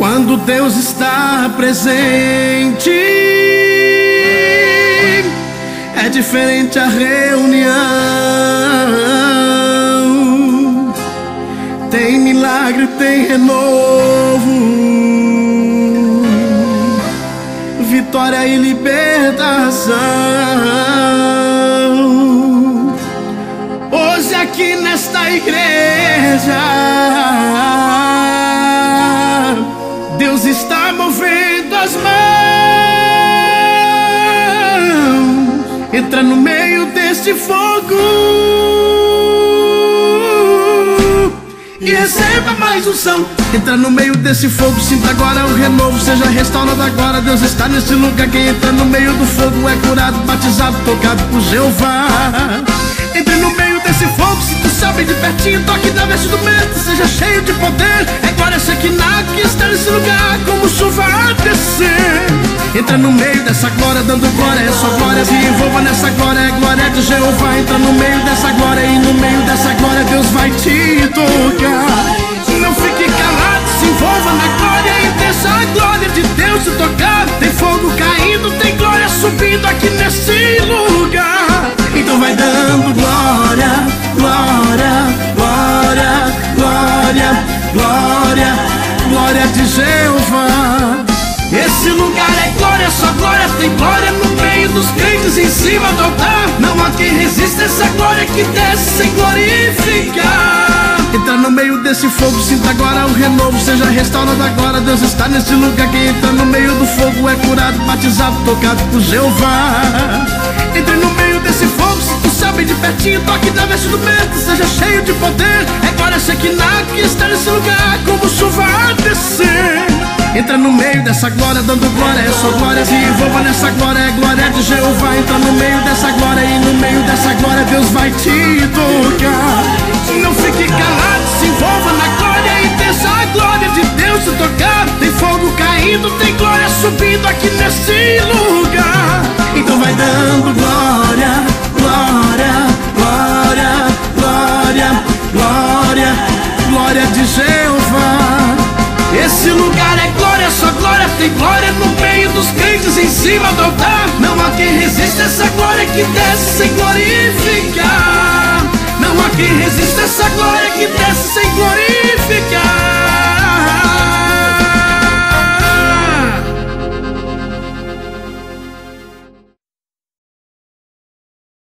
Quando Deus está presente, é diferente a reunião. Tem milagre, tem renovo, vitória e libertação. Hoje aqui nesta igreja. Deus está movendo as mãos. Entra no meio deste fogo e receba mais unção. Entra no meio desse fogo, sinta agora o renovo, seja restaurado agora. Deus está nesse lugar. Quem entra no meio do fogo é curado, batizado, tocado por Jeová. Entre no meio desse fogo, se tu sabe de pertinho, toque na veste do medo, seja cheio de poder. Está nesse lugar, como chuva a descer. Entra no meio dessa glória, dando glória, é só glória. Se envolva nessa glória, é glória de Jeová. Entra no meio dessa glória, e no meio dessa glória, Deus vai te tocar. Não fique calado, se envolva na glória e deixa a glória de Deus te tocar. De Jeová. Esse lugar é glória, só glória tem glória no meio dos crentes em cima do altar. Não há quem resista essa glória que desce sem glorificar. Entra no meio desse fogo, sinta agora o renovo, seja restaurado agora. Deus está nesse lugar. Quem entra no meio do fogo é curado, batizado, tocado por Jeová. Entre no pertinho, toque na veste do medo, seja cheio de poder. É glória Shekinah que está nesse lugar, como chuva a descer. Entra no meio dessa glória, dando glória, é só glória. Se envolva nessa glória, é glória de Jeová. Entra no meio dessa glória, e no meio dessa glória, Deus vai te tocar. Não fique calado, se envolva na glória e deixa a glória de Deus te tocar. Tem fogo caindo, tem glória subindo aqui nesse lugar. é glória, só glória tem glória no meio dos crentes em cima do altar. Não há quem resista essa glória que desce sem glorificar. Não há quem resista essa glória que